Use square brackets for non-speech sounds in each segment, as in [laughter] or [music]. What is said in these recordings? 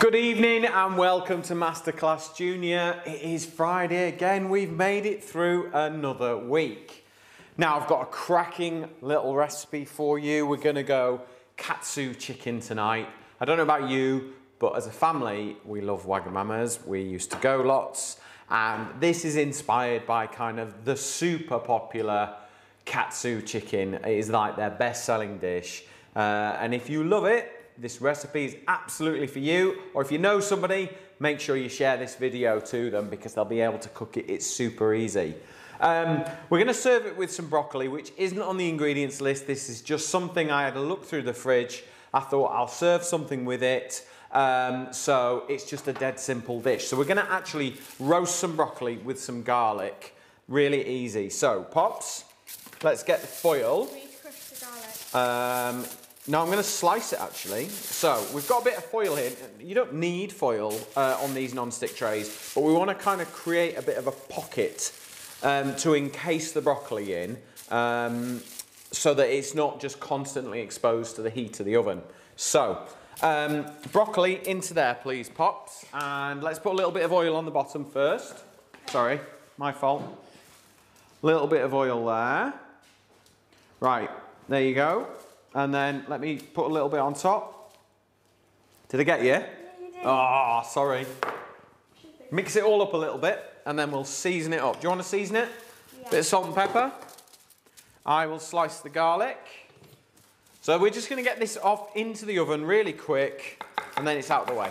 Good evening and welcome to Masterclass Junior. It is Friday again. We've made it through another week. Now I've got a cracking little recipe for you. We're gonna go katsu chicken tonight. I don't know about you, but as a family, we love Wagamamas. We used to go lots and this is inspired by kind of the super popular katsu chicken. It is like their best selling dish. Uh, and if you love it, this recipe is absolutely for you. Or if you know somebody, make sure you share this video to them because they'll be able to cook it. It's super easy. Um, we're going to serve it with some broccoli, which isn't on the ingredients list. This is just something I had a look through the fridge. I thought I'll serve something with it. Um, so it's just a dead simple dish. So we're going to actually roast some broccoli with some garlic. Really easy. So, Pops, let's get the foil. Um, now I'm going to slice it actually. So we've got a bit of foil here. You don't need foil uh, on these non-stick trays, but we want to kind of create a bit of a pocket um, to encase the broccoli in um, so that it's not just constantly exposed to the heat of the oven. So um, broccoli into there please, Pops. And let's put a little bit of oil on the bottom first. Sorry, my fault. Little bit of oil there. Right, there you go. And then let me put a little bit on top. Did I get you? Yeah, you did. Oh, sorry. Mix it all up a little bit and then we'll season it up. Do you want to season it? Yeah. Bit of salt and pepper. I will slice the garlic. So we're just going to get this off into the oven really quick and then it's out of the way.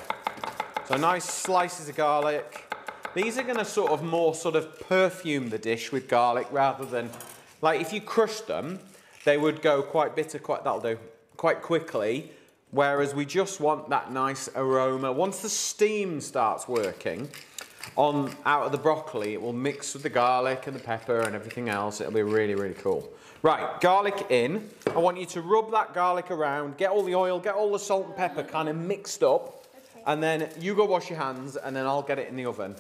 So nice slices of garlic. These are going to sort of more sort of perfume the dish with garlic rather than, like if you crush them, they would go quite bitter, quite, that'll do, quite quickly. Whereas we just want that nice aroma. Once the steam starts working on out of the broccoli, it will mix with the garlic and the pepper and everything else. It'll be really, really cool. Right, garlic in. I want you to rub that garlic around, get all the oil, get all the salt and pepper kind of mixed up. Okay. And then you go wash your hands and then I'll get it in the oven.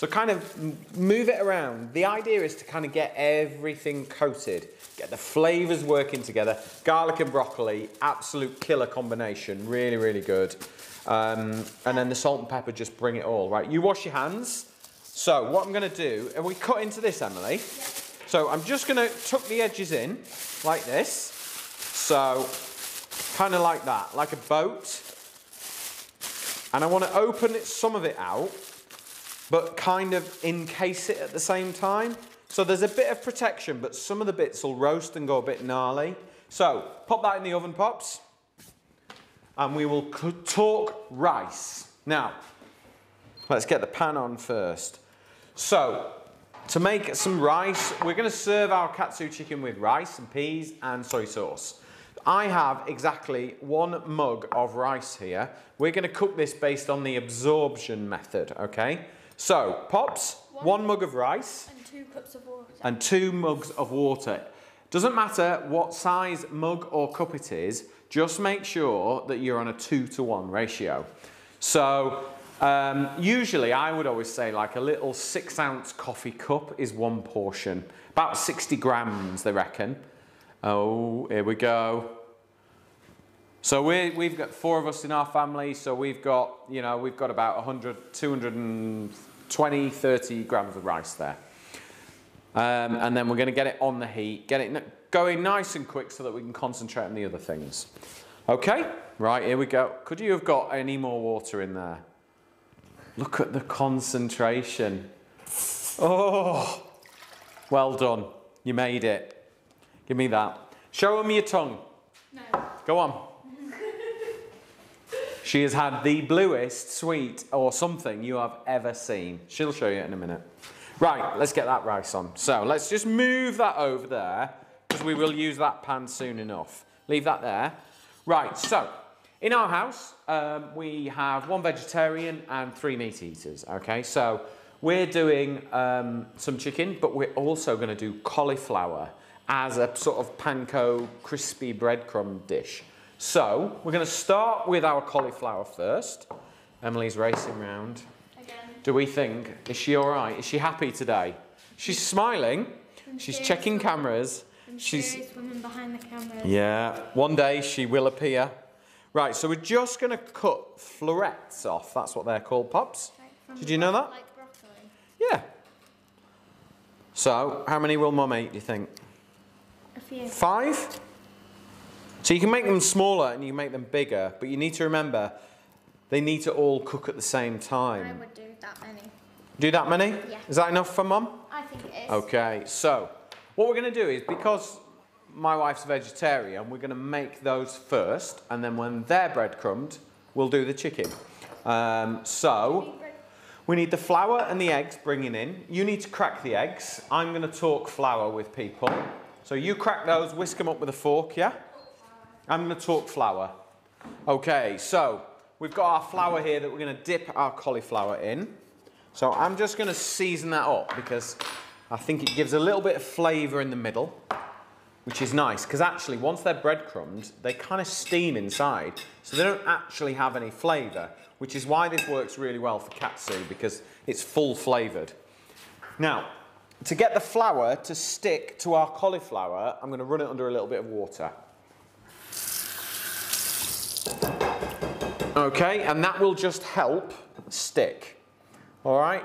So kind of move it around. The idea is to kind of get everything coated, get the flavors working together. Garlic and broccoli, absolute killer combination. Really, really good. Um, and then the salt and pepper, just bring it all, right? You wash your hands. So what I'm gonna do, and we cut into this, Emily. So I'm just gonna tuck the edges in like this. So kind of like that, like a boat. And I want to open it, some of it out, but kind of encase it at the same time. So there's a bit of protection, but some of the bits will roast and go a bit gnarly. So pop that in the oven, Pops. And we will talk rice. Now, let's get the pan on first. So, to make some rice, we're going to serve our katsu chicken with rice and peas and soy sauce. I have exactly one mug of rice here. We're going to cook this based on the absorption method, okay? So, Pops, One. one mug of rice And two cups of water. and two mugs of water. Doesn't matter what size mug or cup it is, just make sure that you're on a two to one ratio. So, um, usually I would always say like a little six ounce coffee cup is one portion, about 60 grams, they reckon. Oh, here we go. So we, we've got four of us in our family, so we've got, you know, we've got about 100, 220, 30 grams of rice there. Um, and then we're going to get it on the heat, get it going nice and quick so that we can concentrate on the other things. Okay, right, here we go. Could you have got any more water in there? Look at the concentration. Oh, well done. You made it. Give me that. Show them your tongue. No. Go on. She has had the bluest sweet or something you have ever seen. She'll show you in a minute. Right, let's get that rice on. So let's just move that over there because we will use that pan soon enough. Leave that there. Right, so in our house, um, we have one vegetarian and three meat eaters. Okay, so we're doing um, some chicken, but we're also going to do cauliflower as a sort of panko crispy breadcrumb dish. So we're going to start with our cauliflower first. Emily's racing round. Again. Do we think, is she all right? Is she happy today? She's smiling. She's checking woman- cameras. She's woman behind the camera. yeah. One day she will appear. Right, so we're just going to cut florets off. That's what they're called, Pops. Like Did you know that? Like broccoli. Yeah. So, how many will Mum eat, do you think? A few. Five? So you can make them smaller and you can make them bigger, but you need to remember they need to all cook at the same time. I would do that many. Do that many? Yeah. Is that enough for Mum? I think it is. Okay, so what we're going to do is because my wife's a vegetarian, we're going to make those first, and then when they're breadcrumbed, we'll do the chicken. Um, so we need the flour and the eggs bringing in. You need to crack the eggs. I'm going to talk flour with people. So you crack those, whisk them up with a fork, yeah? I'm to talk flour. Okay, so we've got our flour here that we're going to dip our cauliflower in. So I'm just going to season that up because I think it gives a little bit of flavour in the middle, which is nice because actually once they're breadcrumbed, they kind of steam inside, so they don't actually have any flavour, which is why this works really well for katsu because it's full flavoured. Now, to get the flour to stick to our cauliflower, I'm going to run it under a little bit of water. Okay, and that will just help stick. All right?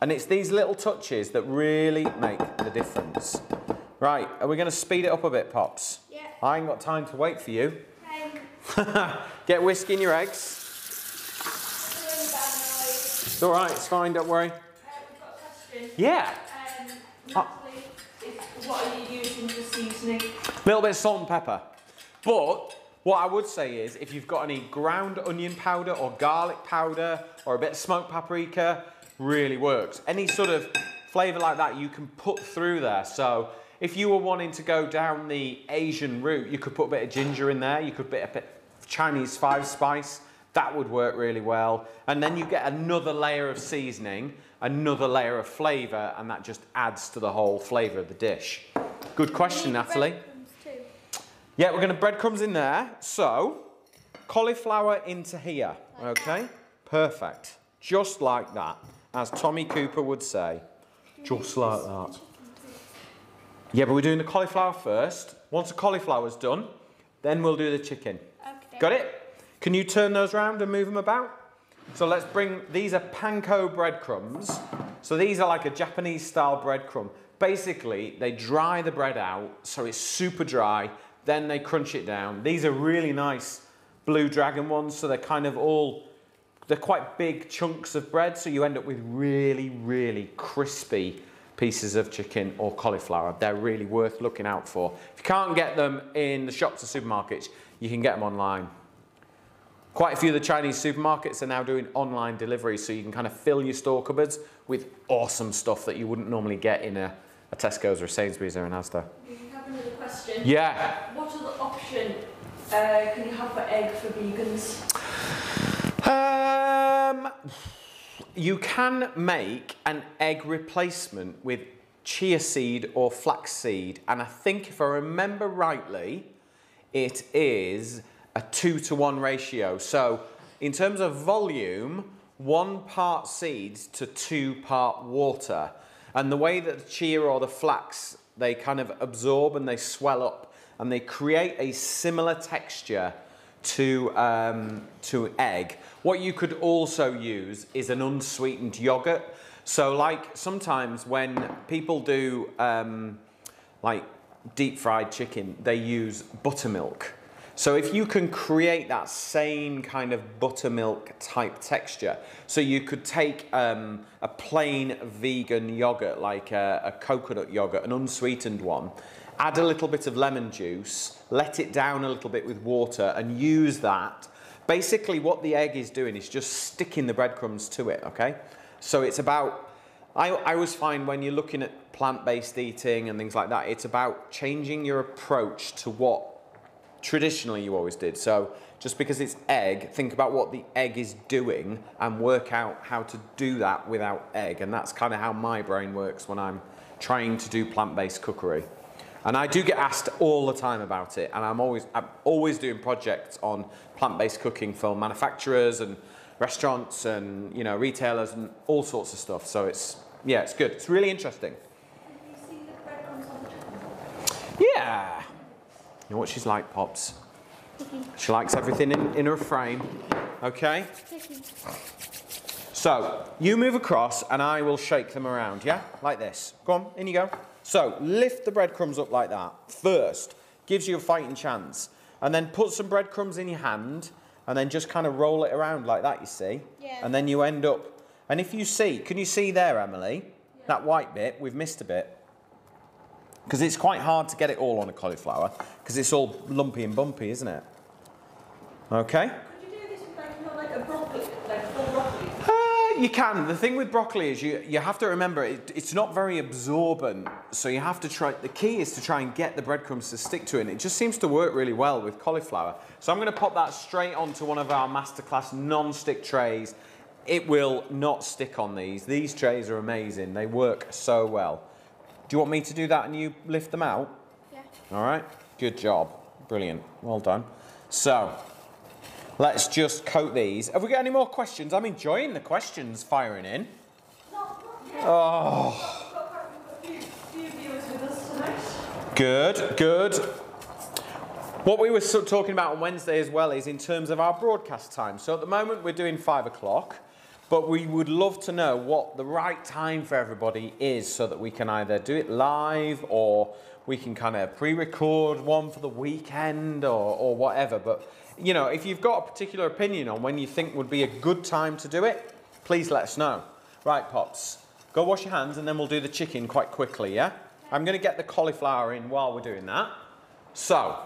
And it's these little touches that really make the difference. Right, are we going to speed it up a bit, Pops? Yeah. I ain't got time to wait for you. Um, [laughs] Get whisking your eggs. It's all right, it's fine, don't worry. Yeah, Um, Natalie, if- what are you using for seasoning? a little bit of salt and pepper. But what I would say is if you've got any ground onion powder or garlic powder or a bit of smoked paprika, really works. Any sort of flavour like that you can put through there. So if you were wanting to go down the Asian route, you could put a bit of ginger in there, you could put a bit of Chinese five spice, that would work really well. And then you get another layer of seasoning, another layer of flavour, and that just adds to the whole flavour of the dish. Good question, Natalie. Breadcrumbs too. Yeah, we're going to breadcrumbs in there. So, cauliflower into here. Okay? Perfect. Just like that. As Tommy Cooper would say. Just like that. Yeah, but we're doing the cauliflower first. Once the cauliflower's done, then we'll do the chicken. Okay. Got it? Can you turn those around and move them about? So let's bring, these are panko breadcrumbs. So these are like a Japanese style breadcrumb. Basically, they dry the bread out so it's super dry, then they crunch it down. These are really nice blue dragon ones, so they're kind of all, they're quite big chunks of bread, so you end up with really, really crispy pieces of chicken or cauliflower. They're really worth looking out for. If you can't get them in the shops or supermarkets, you can get them online. Quite a few of the Chinese supermarkets are now doing online delivery, so you can kind of fill your store cupboards with awesome stuff that you wouldn't normally get in a, a Tesco's or a Sainsbury's or an Asda. Another question. Yeah. What other option uh, can you have for egg for vegans? Um, you can make an egg replacement with chia seed or flax seed, and I think if I remember rightly, it is a two to one ratio. So, in terms of volume, one part seeds to two part water. And the way that the chia or the flax they kind of absorb and they swell up and they create a similar texture to um, to egg. What you could also use is an unsweetened yogurt. So, like sometimes when people do um, like deep fried chicken, they use buttermilk. So if you can create that same kind of buttermilk type texture, so you could take um, a plain vegan yogurt, like a, a coconut yogurt, an unsweetened one, add a little bit of lemon juice, let it down a little bit with water, and use that. Basically, what the egg is doing is just sticking the breadcrumbs to it, okay? So it's about I, I always find when you're looking at plant-based eating and things like that, it's about changing your approach to what traditionally you always did. So just because it's egg, think about what the egg is doing and work out how to do that without egg. And that's kind of how my brain works when I'm trying to do plant-based cookery. And I do get asked all the time about it, and I'm always I'm always doing projects on plant-based cooking for manufacturers and restaurants and you know retailers and all sorts of stuff. So it's yeah, it's good. It's really interesting. Can you see the breadcrumbs on the? Yeah. You know what she's like, Pops? She likes everything in, in her frame. Okay? So, you move across and I will shake them around, yeah? Like this. Go on, in you go. So, lift the breadcrumbs up like that first. Gives you a fighting chance. And then put some breadcrumbs in your hand and then just kind of roll it around like that, you see? Yeah. And then you end up. And if you see, can you see there, Emily? That white bit, we've missed a bit. Because it's quite hard to get it all on a cauliflower because it's all lumpy and bumpy, isn't it? Okay? Could you do this with like, like a broccoli, like full broccoli? Uh, you can. The thing with broccoli is you, you have to remember it, it's not very absorbent. So you have to try, the key is to try and get the breadcrumbs to stick to it. And it just seems to work really well with cauliflower. So I'm going to pop that straight onto one of our masterclass non-stick trays. It will not stick on these. These trays are amazing. They work so well. Do you want me to do that and you lift them out? Yeah. All right, good job. Brilliant, well done. So, let's just coat these. Have we got any more questions? I'm enjoying the questions firing in. Oh, good, good. What we were talking about on Wednesday as well is in terms of our broadcast time. So at the moment we're doing five o'clock, but we would love to know what the right time for everybody is so that we can either do it live or we can kind of pre-record one for the weekend or, or whatever. But you know, if you've got a particular opinion on when you think would be a good time to do it, please let us know. Right, Pops, go wash your hands and then we'll do the chicken quite quickly, yeah? I'm going to get the cauliflower in while we're doing that. So,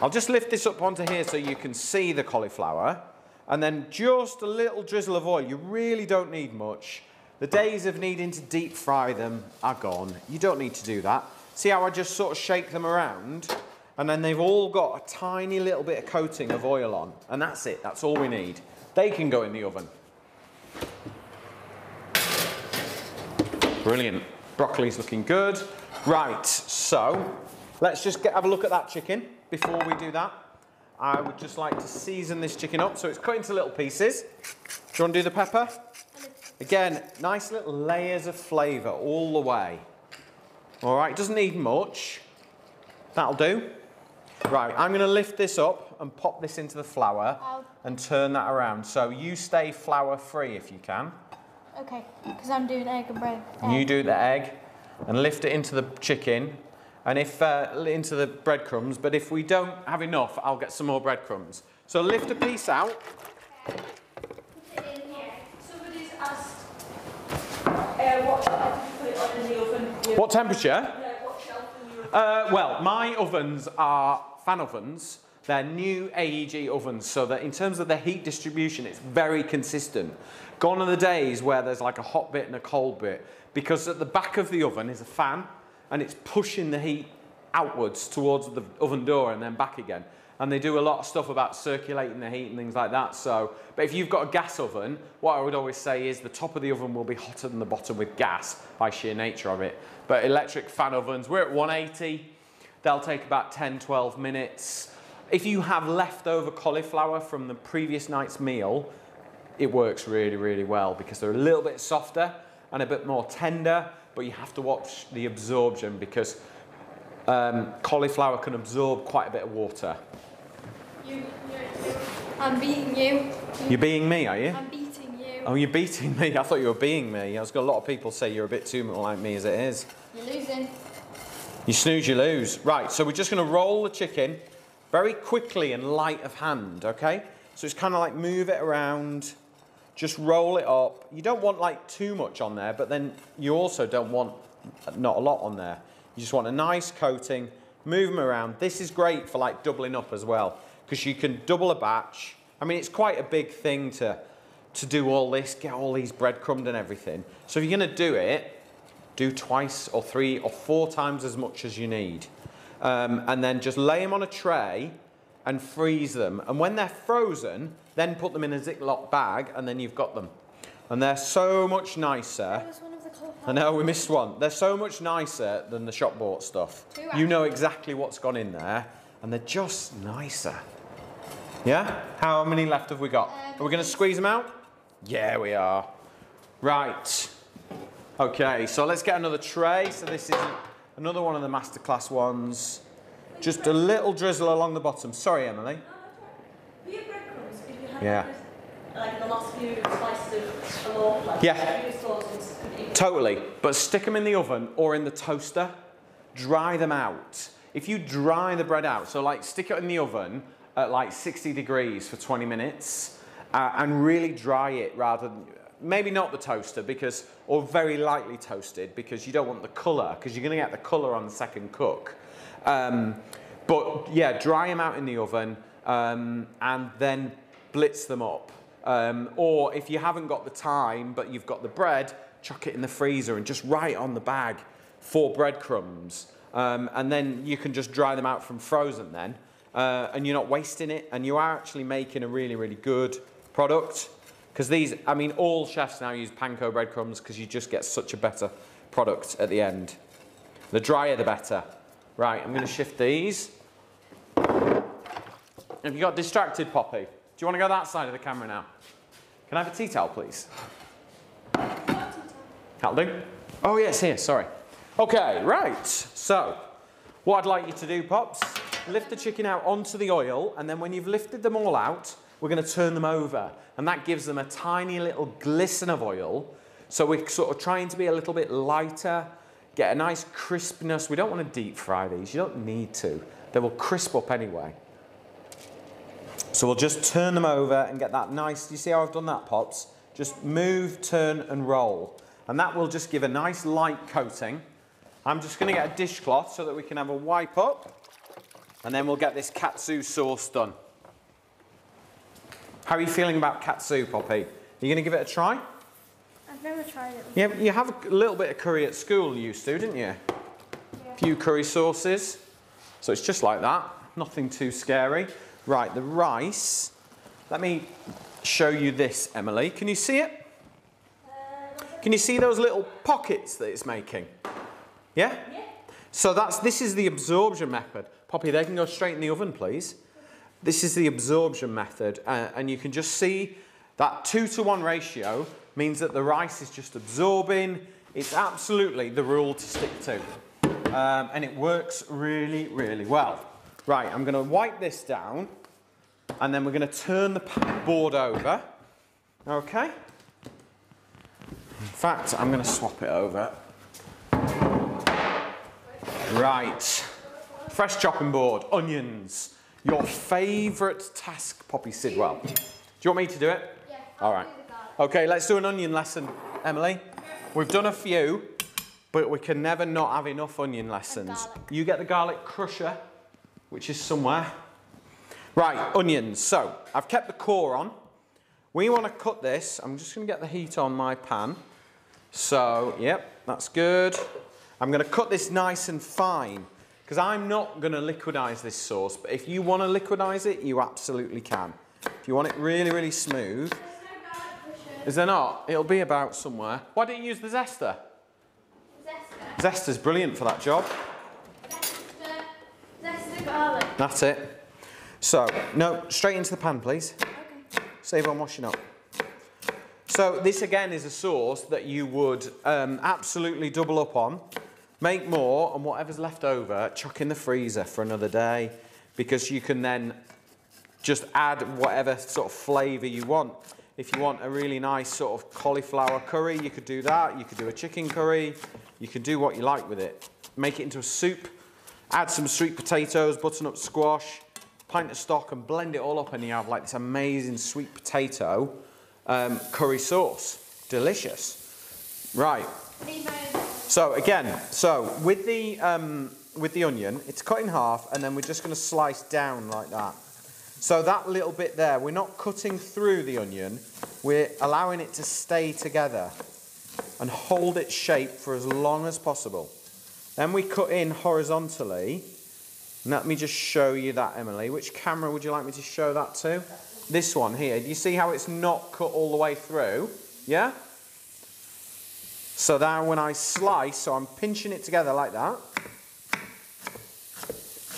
I'll just lift this up onto here so you can see the cauliflower. And then just a little drizzle of oil. You really don't need much. The days of needing to deep fry them are gone. You don't need to do that. See how I just sort of shake them around? And then they've all got a tiny little bit of coating of oil on. And that's it. That's all we need. They can go in the oven. Brilliant. Broccoli's looking good. Right, so let's just get, have a look at that chicken before we do that. I would just like to season this chicken up so it's cut into little pieces. Do you want to do the pepper? Again, nice little layers of flavour all the way. All right, doesn't need much. That'll do. Right, I'm going to lift this up and pop this into the flour I'll- and turn that around. So you stay flour free if you can. Okay, because I'm doing egg and bread. You do the egg and lift it into the chicken and if uh, into the breadcrumbs. But if we don't have enough, I'll get some more breadcrumbs. So lift a piece out. Somebody's asked, uh, what What temperature? Uh, well, my ovens are fan ovens. They're new AEG ovens, so that in terms of the heat distribution, it's very consistent. Gone are the days where there's like a hot bit and a cold bit, because at the back of the oven is a fan, and it's pushing the heat outwards towards the oven door and then back again. And they do a lot of stuff about circulating the heat and things like that. So, but if you've got a gas oven, what I would always say is the top of the oven will be hotter than the bottom with gas by sheer nature of it. But electric fan ovens, we're at 180. They'll take about 10, 12 minutes. If you have leftover cauliflower from the previous night's meal, it works really, really well because they're a little bit softer and a bit more tender, but you have to watch the absorption because um, cauliflower can absorb quite a bit of water. You. I'm beating you. You're being me, are you? I'm beating you. Oh, you're beating me. I thought you were beating me. I was got a lot of people say you're a bit too like me as it is. You're losing. You snooze, you lose. Right, so we're just going to roll the chicken very quickly and light of hand, okay? So it's kind of like move it around, just roll it up. You don't want like too much on there, but then you also don't want not a lot on there. You just want a nice coating, move them around. This is great for like doubling up as well, because you can double a batch. I mean, it's quite a big thing to, to do all this, get all these breadcrumbed and everything. So if you're going to do it, do twice or three or four times as much as you need. Um, and then just lay them on a tray and freeze them. And when they're frozen, then put them in a Ziploc bag and then you've got them. And they're so much nicer. That was one of the cauliflower. I know we missed one. They're so much nicer than the shop bought stuff. Two, You know exactly what's gone in there and they're just nicer. Yeah? How many left have we got? Um, Are we going to squeeze them out? Yeah, we are. Right. Okay, so let's get another tray. So this is another one of the masterclass ones. Just a little drizzle along the bottom. Sorry, Emily. For your breadcrumbs, if you had Yeah. like the last few slices of a loaf, like Yeah. Totally. But stick them in the oven or in the toaster. Dry them out. If you dry the bread out, so like stick it in the oven at like 60 degrees for 20 minutes uh, and really dry it rather than, maybe not the toaster because, or very lightly toasted because you don't want the colour because you're going to get the colour on the second cook. Um, but yeah, dry them out in the oven um, and then blitz them up. Um, or if you haven't got the time but you've got the bread, chuck it in the freezer and just write on the bag for breadcrumbs. Um, and then you can just dry them out from frozen then. Uh, and you're not wasting it and you are actually making a really, really good product. Because these, I mean, all chefs now use panko breadcrumbs because you just get such a better product at the end. The drier, the better. Right, I'm going to shift these. Have you got distracted, Poppy? Do you want to go that side of the camera now? Can I have a tea towel, please? That'll do. Oh, yes, here, sorry. Okay, right. So, what I'd like you to do, Pops, lift the chicken out onto the oil, and then when you've lifted them all out, we're going to turn them over. And that gives them a tiny little glisten of oil. So we're sort of trying to be a little bit lighter, get a nice crispness. We don't want to deep fry these. You don't need to. They will crisp up anyway. So we'll just turn them over and get that nice, you see how I've done that, Pops? Just move, turn and roll. And that will just give a nice light coating. I'm just going to get a dishcloth so that we can have a wipe up. And then we'll get this katsu sauce done. How are you feeling about katsu, Poppy? Are you going to give it a try? I've never tried it. Yeah, you have a little bit of curry at school, you used to, didn't you? A few curry sauces. So it's just like that. Nothing too scary. Right, the rice. Let me show you this, Emily. Can you see it? Can you see those little pockets that it's making? Yeah? Yeah. So that's this is the absorption method. Poppy, they can go straight in the oven, please. This is the absorption method, uh, and you can just see that two to one ratio means that the rice is just absorbing. It's absolutely the rule to stick to, um, and it works really, really well. Right, I'm going to wipe this down, and then we're going to turn the board over. Okay. In fact, I'm going to swap it over. Right. Fresh chopping board, onions. Your favourite task, Poppy Sidwell. Do you want me to do it? Yeah. All right. do the garlic. Okay, let's do an onion lesson, Emily. We've done a few, but we can never not have enough onion lessons. You get the garlic crusher, which is somewhere. Right, onions. So, I've kept the core on. We want to cut this. I'm just going to get the heat on my pan. So, yep, that's good. I'm going to cut this nice and fine because I'm not going to liquidize this sauce, but if you want to liquidize it, you absolutely can. If you want it really, really smooth, There's no garlic crusher. is there not? It'll be about somewhere. Why don't you use the zester? Zester. Zester's brilliant for that job. Zester. Zester garlic. That's it. So, no, straight into the pan, please. Okay. Save on washing up. So this again is a sauce that you would um, absolutely double up on. Make more and whatever's left over, chuck in the freezer for another day because you can then just add whatever sort of flavour you want. If you want a really nice sort of cauliflower curry, you could do that. You could do a chicken curry. You can do what you like with it. Make it into a soup. Add some sweet potatoes, butternut squash, pint of stock, and blend it all up, and you have like this amazing sweet potato um, curry sauce. Delicious. Right. So again, so with the um, with the onion, it's cut in half, and then we're just going to slice down like that. So that little bit there, we're not cutting through the onion, we're allowing it to stay together and hold its shape for as long as possible. Then we cut in horizontally. Let me just show you that, Emily. Which camera would you like me to show that to? This one here. Do you see how it's not cut all the way through? Yeah? So now when I slice, so I'm pinching it together like that.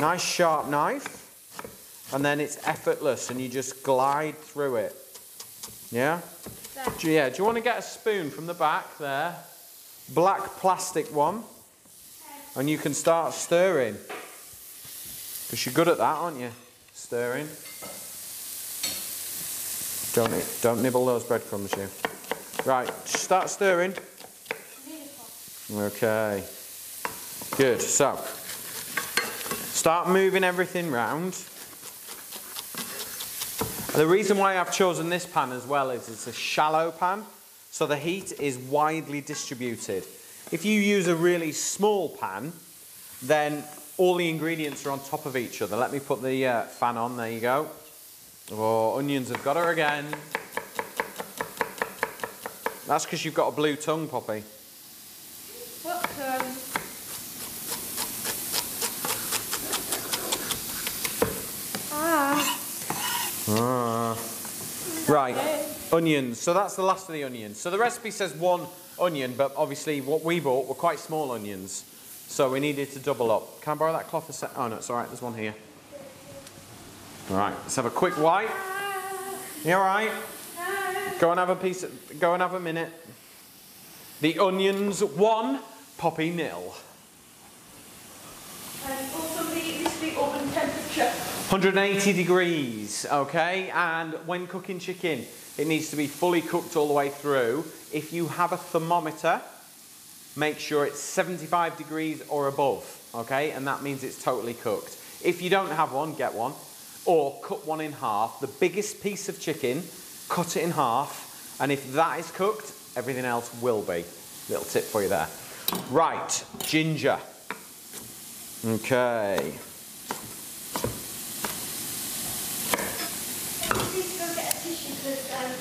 Nice sharp knife. And then it's effortless and you just glide through it. Yeah? Do, yeah, do you want to get a spoon from the back there? Black plastic one. And you can start stirring. Because you're good at that, aren't you? Stirring. Don't, don't nibble those breadcrumbs, you. Right, start stirring. Okay. Good. So, start moving everything round. The reason why I've chosen this pan as well is it's a shallow pan, so the heat is widely distributed. If you use a really small pan, then all the ingredients are on top of each other. Let me put the uh, fan on, there you go. Oh, onions have got her again. That's because you've got a blue tongue, Poppy. What, um, ah, Ah. Right, onions. So that's the last of the onions. So the recipe says one onion, but obviously what we bought were quite small onions. So we needed to double up. Can I borrow that cloth a sec? Oh no, it's all right. There's one here. All right, let's have a quick wipe. You all right? Go and have a piece. Of, go and have a minute. The onions one, Poppy nil. And also the, the oven temperature. 180 degrees, okay? And when cooking chicken, it needs to be fully cooked all the way through. If you have a thermometer, make sure it's 75 degrees or above, okay? And that means it's totally cooked. If you don't have one, get one. Or cut one in half. The biggest piece of chicken, cut it in half. And if that is cooked, everything else will be. Little tip for you there. Right, ginger. Okay.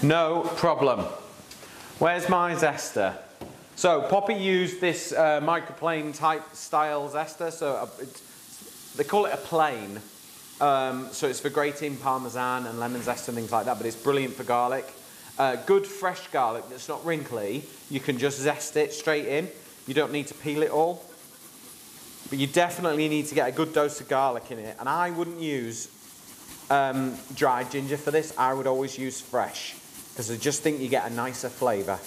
No problem. Where's my zester? So Poppy used this uh, microplane type style zester. So uh, they call it a plane. Um, so it's for grating parmesan and lemon zest and things like that. But it's brilliant for garlic. Uh, good fresh garlic that's not wrinkly. You can just zest it straight in. You don't need to peel it all. But you definitely need to get a good dose of garlic in it. And I wouldn't use um, dried ginger for this, I would always use fresh because I just think you get a nicer flavour.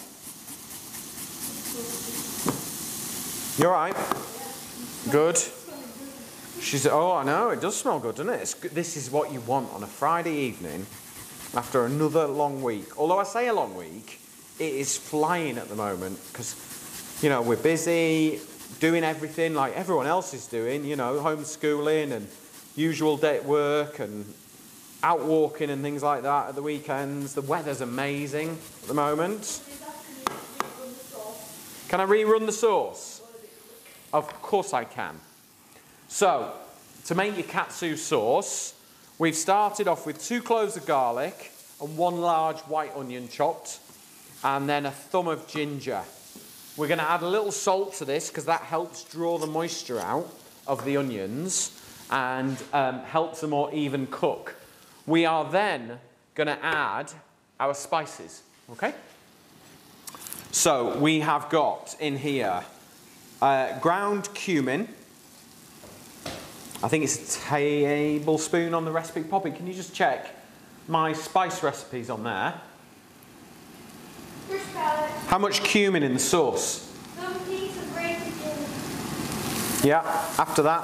You all right? Good. She's oh I know it does smell good, doesn't it? It's, this is what you want on a Friday evening after another long week. Although I say a long week, it is flying at the moment because you know we're busy doing everything like everyone else is doing. You know, homeschooling and usual day at work and out walking and things like that at the weekends. The weather's amazing at the moment. Can I rerun the sauce? Of course I can. So, to make your katsu sauce, we've started off with two cloves of garlic and one large white onion chopped, and then a thumb of ginger. We're going to add a little salt to this because that helps draw the moisture out of the onions and um, helps a more even cook. We are then going to add our spices, okay? So we have got in here uh, ground cumin. I think it's a tablespoon on the recipe. Poppy, can you just check my spice recipes on there? How much cumin in the sauce? some piece of grated ginger, Yeah, after that.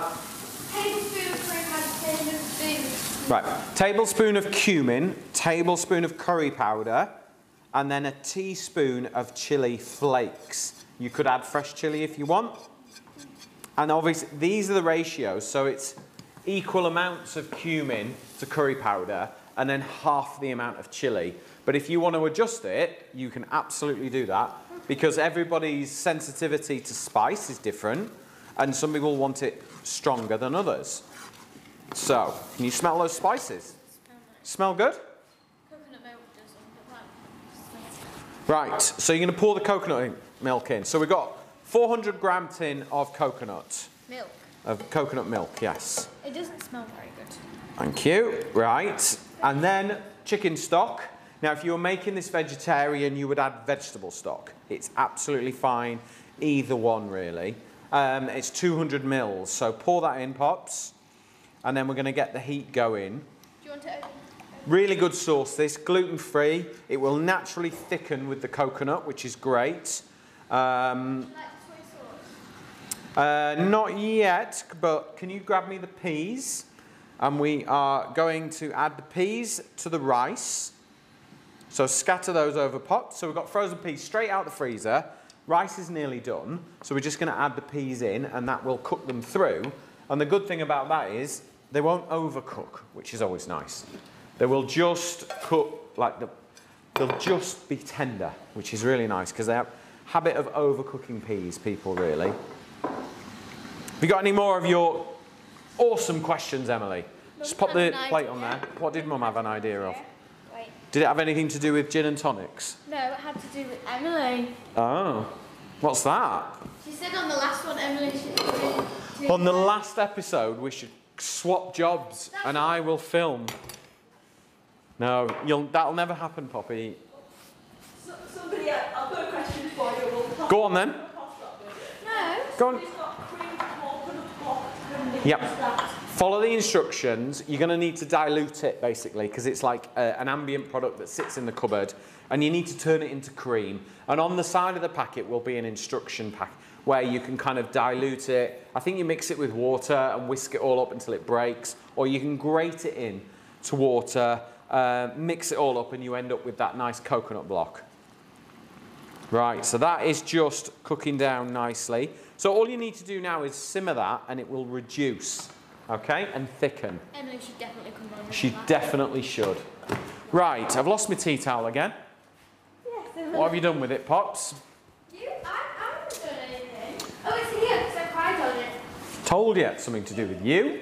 tablespoon of curry powder, tablespoon. Right, tablespoon of cumin, tablespoon of curry powder, and then a teaspoon of chili flakes. You could add fresh chili if you want. And obviously, these are the ratios, so it's equal amounts of cumin to curry powder and then half the amount of chili. But if you want to adjust it, you can absolutely do that because everybody's sensitivity to spice is different and some people want it stronger than others. So, can you smell those spices? Smell good? Coconut milk doesn't, but that Right, so you're going to pour the coconut milk in. So we've got 400 gram tin of coconut, milk. of coconut milk, yes. It doesn't smell very good. Thank you. Right, and then chicken stock. Now, if you were making this vegetarian, you would add vegetable stock. It's absolutely fine, either one really. Um, it's 200 mils, so pour that in, pops, and then we're going to get the heat going. Do you want to open? Really good sauce, this gluten free. It will naturally thicken with the coconut, which is great. Um, Like soy sauce? Uh, not yet, but can you grab me the peas? and we are going to add the peas to the rice. So scatter those over pot. So we've got frozen peas straight out the freezer. Rice is nearly done, so we're just going to add the peas in and that will cook them through. And the good thing about that is they won't overcook, which is always nice. They will just cook like the, they'll just be tender, which is really nice because they have habit of overcooking peas, people really. Have you got any more of your awesome questions, Emily? Just pop the had an plate on there. What did Mum have an idea of? Wait. Did it have anything to do with gin and tonics? No, it had to do with Emily. Oh, what's that? She said on the last one, Emily should do. do On the last episode, we should swap jobs and I will film. No, you'll, that'll never happen, Poppy. So, somebody, I've got a question for you. We'll pop- Go on then. pop that bit. No. Go on. Somebody's got cream coconut pot and Yep. Follow the instructions. You're going to need to dilute it basically because it's like uh, an ambient product that sits in the cupboard and you need to turn it into cream. And on the side of the packet will be an instruction pack where you can kind of dilute it. I think you mix it with water and whisk it all up until it breaks or you can grate it in to water, uh, mix it all up and you end up with that nice coconut block. Right, so that is just cooking down nicely. So all you need to do now is simmer that and it will reduce, okay, and thicken. Emily should definitely come on. She that. definitely should. Right, I've lost my tea towel again. Yes, What have you done with it, Pops? You? I, I haven't done anything. Oh, it's here because I cried on it. Told you, something to do with you.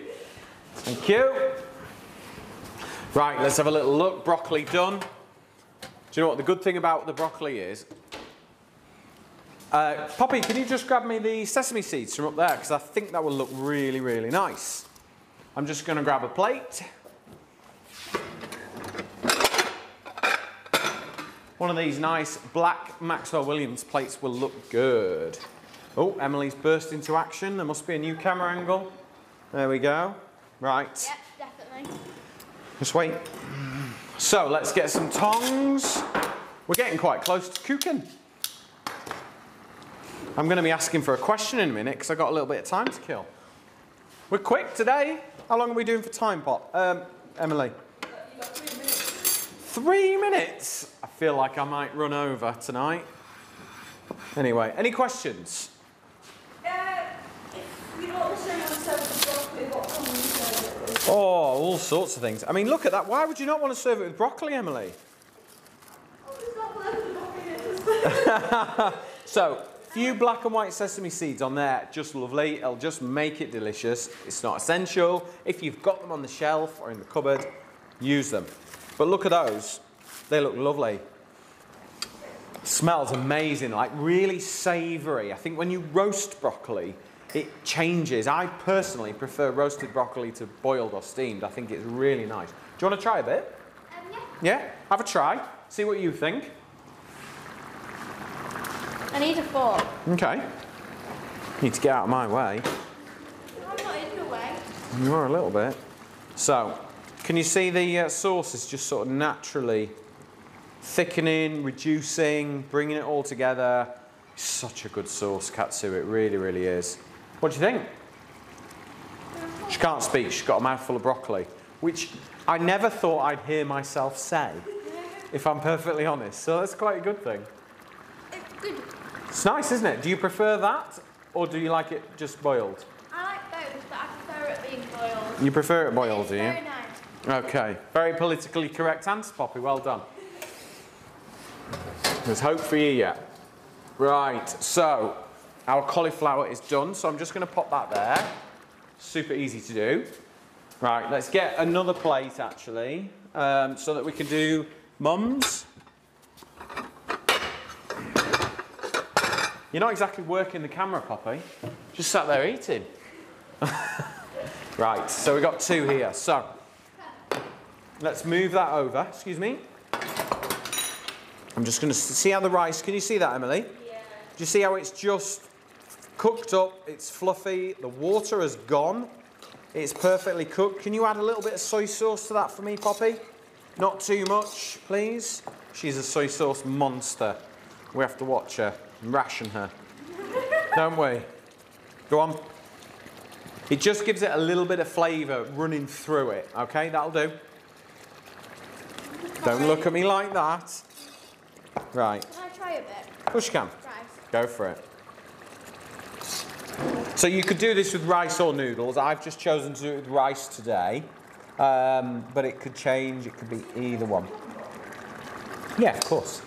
Thank you. Right, let's have a little look. Broccoli done. Do you know what the good thing about the broccoli is? Uh, Poppy, can you just grab me the sesame seeds from up there? Because I think that will look really, really nice. I'm just going to grab a plate. One of these nice black Maxwell Williams plates will look good. Oh, Emily's burst into action. There must be a new camera angle. There we go. Right. Yep, definitely. Just wait. So let's get some tongs. We're getting quite close to cooking. I'm going to be asking for a question in a minute because I've got a little bit of time to kill. We're quick today. How long are we doing for time, Pop? Um, Emily? Three minutes. Three minutes. I feel like I might run over tonight. Anyway, any questions? Uh, if you don't want to serve it with broccoli, what can you serve it with? Oh, all sorts of things. I mean, look at that. Why would you not want to serve it with broccoli, Emily? Oh, there's not loads of broccoli in [laughs] it. [laughs] So, few black and white sesame seeds on there, just lovely. It'll just make it delicious. It's not essential. If you've got them on the shelf or in the cupboard, use them. But look at those. They look lovely. Smells amazing, like really savoury. I think when you roast broccoli, it changes. I personally prefer roasted broccoli to boiled or steamed. I think it's really nice. Do you want to try a bit? Um, yeah. Yeah? Have a try. See what you think. I need a fork. Okay. Need to get out of my way. I'm not in the way. You are a little bit. So, can you see the uh, sauce is just sort of naturally thickening, reducing, bringing it all together. Such a good sauce, katsu. It really, really is. What do you think? She can't speak. She's got a mouthful of broccoli, which I never thought I'd hear myself say, if I'm perfectly honest. So that's quite a good thing. It's good. It's nice, isn't it? Do you prefer that, or do you like it just boiled? I like both, but I prefer it being boiled. You prefer it boiled, do you? Very nice. Okay, very politically correct answer, Poppy. Well done. There's hope for you yet. Right, so our cauliflower is done, so I'm just going to pop that there. Super easy to do. Right, let's get another plate actually, um, so that we can do mums. You're not exactly working the camera, Poppy. Just sat there eating. [laughs] right, so we've got two here. So let's move that over. Excuse me. I'm just going to see how the rice. Can you see that, Emily? Yeah. Do you see how it's just cooked up? It's fluffy. The water has gone. It's perfectly cooked. Can you add a little bit of soy sauce to that for me, Poppy? Not too much, please. She's a soy sauce monster. We have to watch her and ration her. Don't we? Go on. It just gives it a little bit of flavour running through it. Okay, that'll do. Don't look at me like that. Right, Can I try a bit? push cam. Rice. Go for it. So you could do this with rice or noodles. I've just chosen to do it with rice today, um, but it could change. It could be either one. Yeah, of course.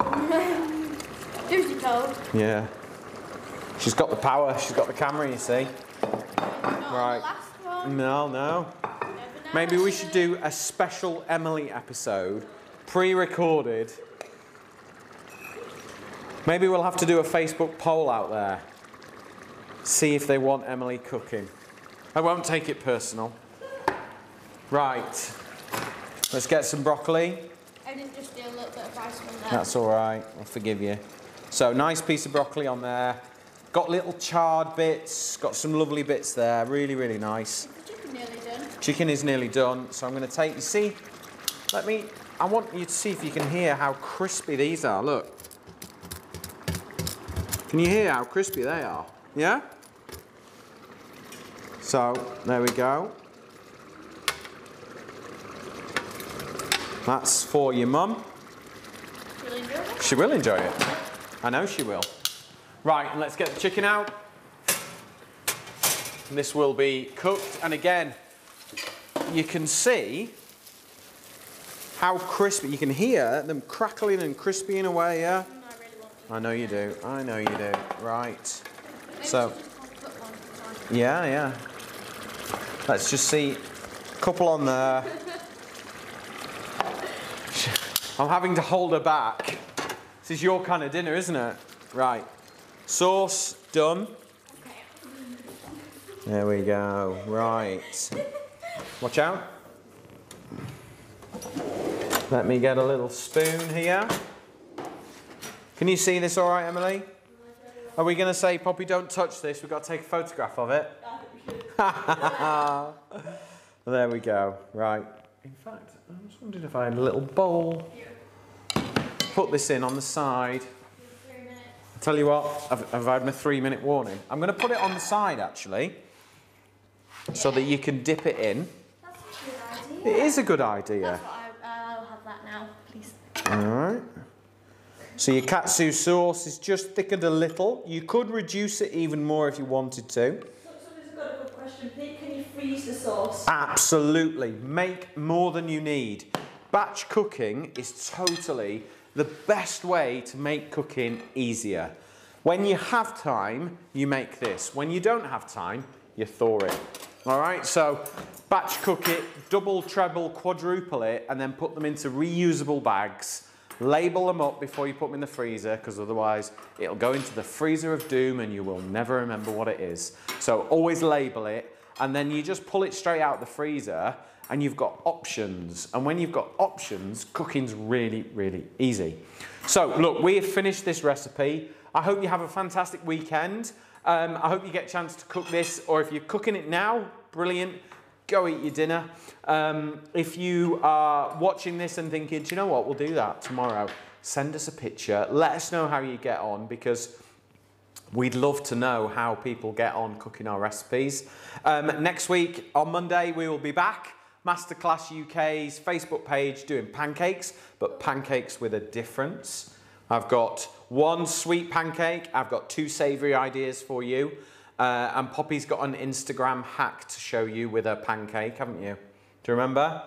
[laughs] Juicy cold. Yeah. She's got the power. She's got the camera. You see. Right. the. No, no. Maybe we should do a special Emily episode, pre-recorded. Maybe we'll have to do a Facebook poll out there. See if they want Emily cooking. I won't take it personal. Right. Let's get some broccoli. I didn't just do a little bit of rice from there. That's all right. I'll forgive you. So nice piece of broccoli on there. Got little charred bits. Got some lovely bits there. Really, really nice. The chicken nearly done. Chicken is nearly done, so I'm going to take. You see, let me. I want you to see if you can hear how crispy these are. Look. Can you hear how crispy they are? Yeah. So there we go. That's for your mum. Really enjoyed it. She will enjoy it. I know she will. Right, and let's get the chicken out. And this will be cooked. And again, you can see how crispy. You can hear them crackling and crispying away, yeah? I know you do. I know you do. Right. So- we should just put one. Yeah, yeah. Let's just see. A couple on there. [laughs] I'm having to hold her back. This is your kind of dinner, isn't it? Right. Sauce done. There we go. Right. Watch out. Let me get a little spoon here. Can you see this all right, Emily? Are we going to say, Poppy, don't touch this? We've got to take a photograph of it. [laughs] there we go. Right. In fact, I was wondering if I had a little bowl. Put this in on the side. Three minutes. Tell you what, I've, I've had my three minute warning. I'm going to put it on the side actually, so that you can dip it in. That's a good idea. It is a good idea. That's what I, uh, I'll have that now, please. Alright. So your katsu sauce is just thickened a little. You could reduce it even more if you wanted to. Somebody's got a good question. Can you freeze the sauce? Absolutely. Make more than you need. Batch cooking is totally the best way to make cooking easier. When you have time, you make this. When you don't have time, you thaw it. All right, so batch cook it, double, treble, quadruple it, and then put them into reusable bags. Label them up before you put them in the freezer, because otherwise it'll go into the freezer of doom and you will never remember what it is. So always label it, and then you just pull it straight out the freezer and you've got options. And when you've got options, cooking's really, really easy. So look, we have finished this recipe. I hope you have a fantastic weekend. Um, I hope you get a chance to cook this, or if you're cooking it now, brilliant. Go eat your dinner. Um, if you are watching this and thinking, do you know what, we'll do that tomorrow, send us a picture. Let us know how you get on because We'd love to know how people get on cooking our recipes. Um, next week on Monday, we will be back. Masterclass UK's Facebook page doing pancakes, but pancakes with a difference. I've got one sweet pancake, I've got two savoury ideas for you, uh, and Poppy's got an Instagram hack to show you with a pancake, haven't you? Do you remember?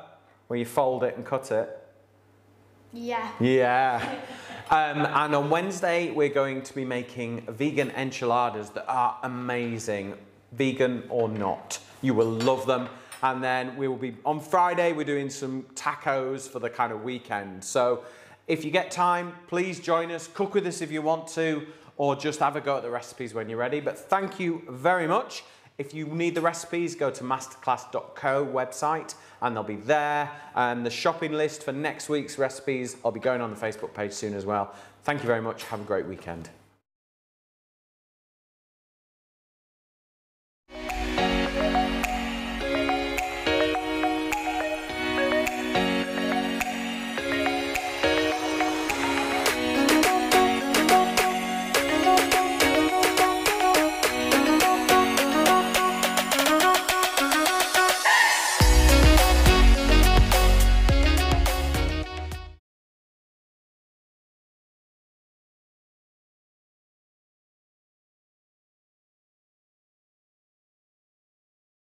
Where you fold it and cut it? Yeah. Yeah. Um, and on Wednesday, we're going to be making vegan enchiladas that are amazing, vegan or not. You will love them. And then we will be, on Friday, we're doing some tacos for the kind of weekend. So if you get time, please join us. Cook with us if you want to, or just have a go at the recipes when you're ready. But thank you very much. If you need the recipes, go to masterclass.co website and they'll be there. And the shopping list for next week's recipes, I'll be going on the Facebook page soon as well. Thank you very much. Have a great weekend.